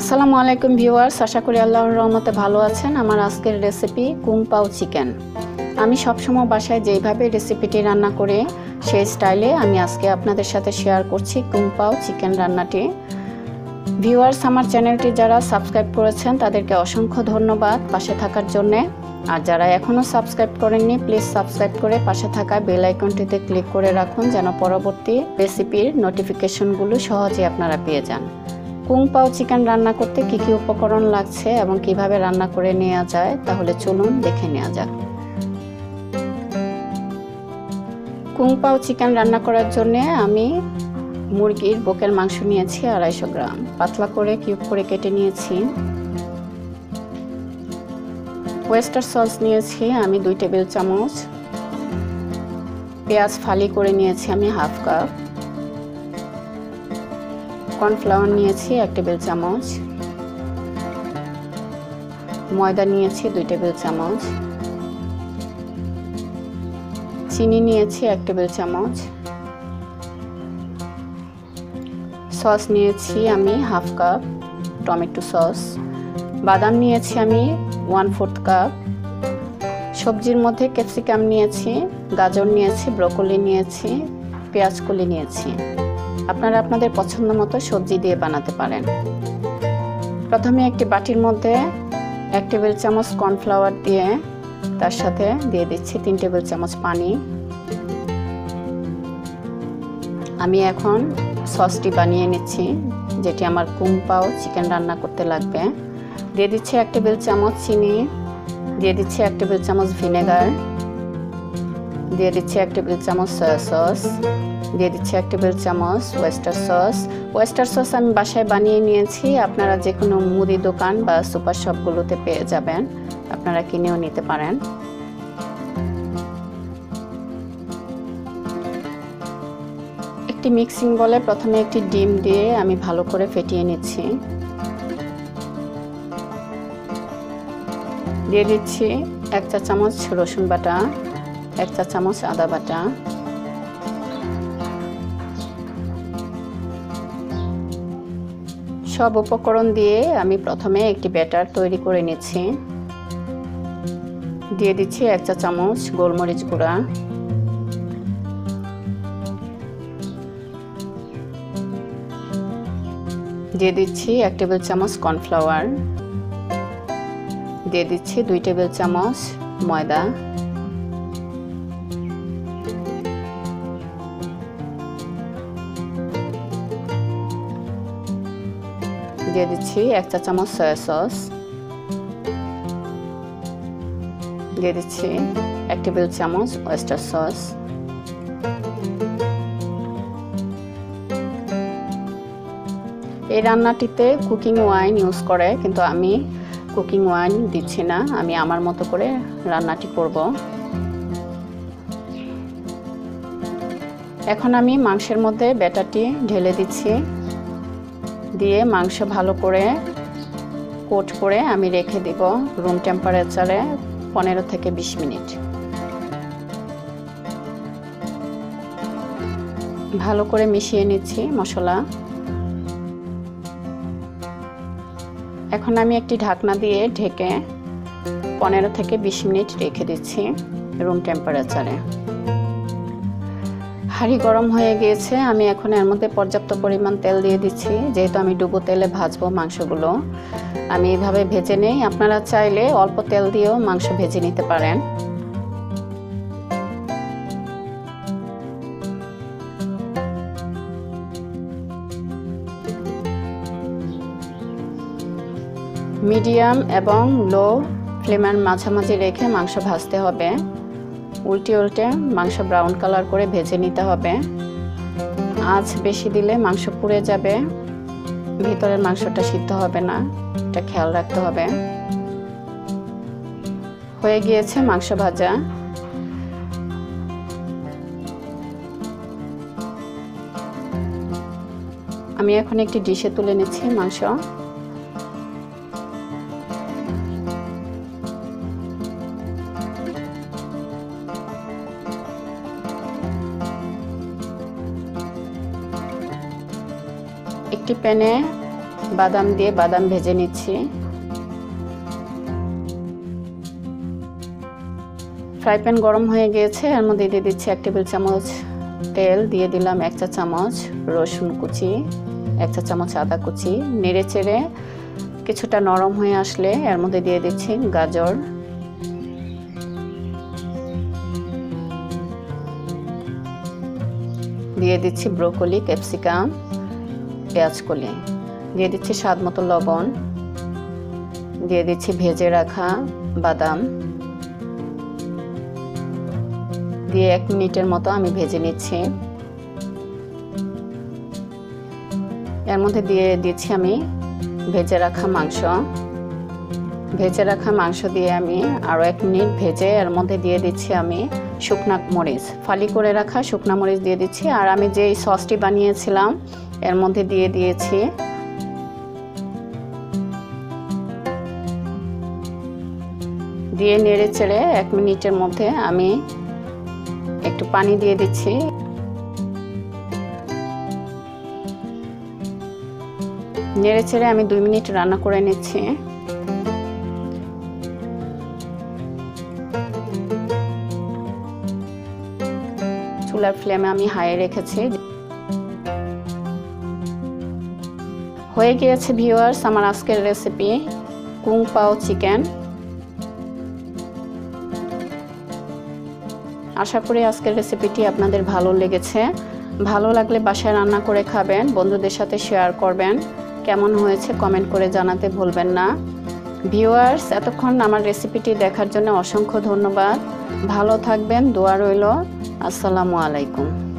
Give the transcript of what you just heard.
আসসালামু আলাইকুম ভিউয়ার্স, আশা করি আল্লাহর রহমতে ভালো আছেন। আমার আজকের রেসিপি কুং পাও চিকেন। আমি সবসময় বাসায় যেইভাবে রেসিপিটি রান্না করে, সেই স্টাইলে আমি আজকে আপনাদের সাথে শেয়ার করছি কুং পাও চিকেন রান্নাটি। ভিউয়ার্স, আমার চ্যানেলটি যারা সাবস্ক্রাইব করেছেন, তাদেরকে অসংখ্য ধন্যবাদ পাশে থাকার জন্যে। আর যারা এখনও সাবস্ক্রাইব করেননি, প্লিজ সাবস্ক্রাইব করে পাশে থাকা বেল আইকনটিতে ক্লিক করে রাখুন, যেন পরবর্তী রেসিপির নোটিফিকেশনগুলো সহজে আপনারা পেয়ে যান। কুং পাও চিকেন রান্না করতে কি কি উপকরণ লাগছে এবং কীভাবে রান্না করে নেওয়া যায়, তাহলে চলুন দেখে নেওয়া যাক। কুং পাও চিকেন রান্না করার জন্য আমি মুরগির বুকের মাংস নিয়েছি আড়াইশো গ্রাম। পাতলা করে কিউব করে কেটে নিয়েছি। ওয়েস্টার সস নিয়েছি আমি দুই টেবিল চামচ। পেঁয়াজ ফালি করে নিয়েছি আমি হাফ কাপ। কর্নফ্লাওয়ার নিয়েছি, এক টেবিল চামচ। ময়দা নিয়েছি, দুই টেবিল চামচ। চিনি নিয়েছি, এক টেবিল চামচ। সস নিয়েছি আমি হাফ কাপ টমেটো সস। বাদাম নিয়েছি আমি ওয়ান ফোর্থ কাপ। সবজির মধ্যে ক্যাপসিকাম নিয়েছি, গাজর নিয়েছি, ব্রকলি নিয়েছি। পেঁয়াজকলি নিয়েছি। আপনারা আপনাদের পছন্দ মতো সবজি দিয়ে বানাতে পারেন। প্রথমে একটি বাটির মধ্যে এক টেবিল চামচ কর্নফ্লাওয়ার দিয়ে তার সাথে দিয়ে দিচ্ছি তিন টেবিল চামচ পানি। আমি এখন সসটি বানিয়ে নিচ্ছি, যেটি আমার কুম পাও চিকেন রান্না করতে লাগবে। দিয়ে দিচ্ছি এক টেবিল চামচ চিনি, দিয়ে দিচ্ছি এক টেবিল চামচ ভিনেগার। দিয়ে দিচ্ছি এক টেবিল চামচ সয়া সস দিয়ে দিচ্ছি এক টেবিল চামচ ওয়েস্টার সস ওয়েস্টার সস আমি বাসায় বানিয়ে নিয়েছি। আপনারা যে কোনো মুদি দোকান বা সুপার শপগুলোতে পেয়ে যাবেন। আপনারা কিনেও নিতে পারেন। একটি মিক্সিং বলে প্রথমে একটি ডিম দিয়ে আমি ভালো করে ফেটিয়ে নিচ্ছি। দিয়ে দিচ্ছি এক চা চামচ রসুন বাটা। এক চা চামচ আদা বাটা সব উপকরণ দিয়ে আমি প্রথমে একটি ব্যাটার তৈরি করে নিচ্ছি। দিয়ে দিচ্ছি এক চা চামচ গোলমরিচ গুঁড়া। দিয়ে দিচ্ছি এক টেবিল চামচ কর্নফ্লাওয়ার। দিয়ে দিচ্ছি দুই টেবিল চামচ ময়দা। দিয়ে দিচ্ছি এক চা চামচ সয়া সস দিয়ে দিচ্ছি এক টেবিল চামচ ওয়েস্টার সস এই রান্নাটিতে কুকিং ওয়াইন ইউজ করে, কিন্তু আমি কুকিং ওয়াইন দিচ্ছি না, আমি আমার মতো করে রান্নাটি করব। এখন আমি মাংসের মধ্যে ব্যাটারটি ঢেলে দিচ্ছি। দিয়ে মাংস ভালো করে কোট করে আমি রেখে দিব রুম টেম্পারেচারে পনেরো থেকে বিশ মিনিট। ভালো করে মিশিয়ে নিচ্ছি মশলা। এখন আমি একটি ঢাকনা দিয়ে ঢেকে পনেরো থেকে বিশ মিনিট রেখে দিচ্ছি রুম টেম্পারেচারে হাঁড়ি গরম হয়ে গিয়েছে, আমি এখন এর মধ্যে পর্যাপ্ত পরিমাণ তেল দিয়ে দিচ্ছি, যেহেতু আমি ডুবো তেলে ভাজবো মাংসগুলো। আমি এভাবে ভেজে নেই, আপনারা চাইলে অল্প তেল দিয়েও মাংস ভেজে নিতে পারেন। মিডিয়াম এবং লো ফ্লেমের মাঝামাঝি রেখে মাংস ভাজতে হবে। উল্টে উল্টে মাংস ব্রাউন কালার করে ভেজে নিতে হবে। আঁচ বেশি দিলে মাংস পুড়ে যাবে। ভিতরের মাংসটা সিদ্ধ হবে না, এটা খেয়াল রাখতে হবে। হয়ে গিয়েছে মাংস ভাজা। আমি এখন একটি ডিশে তুলে নিচ্ছি মাংস। একটি প্যানে বাদাম দিয়ে বাদাম ভেজে নিচ্ছি। ফ্রাই প্যান গরম হয়ে গিয়েছে এর মধ্যে দিয়ে দিচ্ছি এক টেবিল চামচ তেল, দিয়ে দিলাম এক চা চামচ রসুন কুচি, এক চা চামচ আদা কুচি। নেড়ে চেড়ে কিছুটা নরম হয়ে আসলে এর মধ্যে দিয়ে দিচ্ছি গাজর। দিয়ে দিচ্ছি ব্রোকলি, ক্যাপসিকাম। পেঁয়াজকলি দিয়ে দিচ্ছি স্বাদ মতো লবণ। দিয়ে দিচ্ছি ভেজে রাখা বাদাম। দিয়ে এক মিনিটের মতো আমি ভেজে নিচ্ছি। এর মধ্যে দিয়ে দিচ্ছি আমি ভেজে রাখা মাংস। ভেজে রাখা মাংস দিয়ে আমি আরও এক মিনিট ভেজে এর মধ্যে দিয়ে দিচ্ছি আমি শুকনা মরিচ। ফালি করে রাখা শুকনা মরিচ দিয়ে দিচ্ছি। আর আমি যে সসটি বানিয়েছিলাম এর মধ্যে দিয়ে দিয়েছি। দিয়ে নেড়ে চেড়ে এক মিনিটের মধ্যে আমি একটু পানি দিয়ে দিচ্ছি। নেড়ে চেড়ে আমি দুই মিনিট রান্না করে নিচ্ছি। চুলার ফ্লেমে আমি হাই রেখেছি। হয়ে গিয়েছে ভিউয়ার্স আমার আজকের রেসিপি কুং পাও চিকেন আশা করি আজকের রেসিপিটি আপনাদের ভালো লেগেছে। ভালো লাগলে বাসায় রান্না করে খাবেন, বন্ধুদের সাথে শেয়ার করবেন। কেমন হয়েছে কমেন্ট করে জানাতে ভুলবেন না। ভিউয়ার্স এতক্ষণ আমার রেসিপিটি দেখার জন্য অসংখ্য ধন্যবাদ। ভালো থাকবেন, দোয়া রইল। আসসালামু আলাইকুম।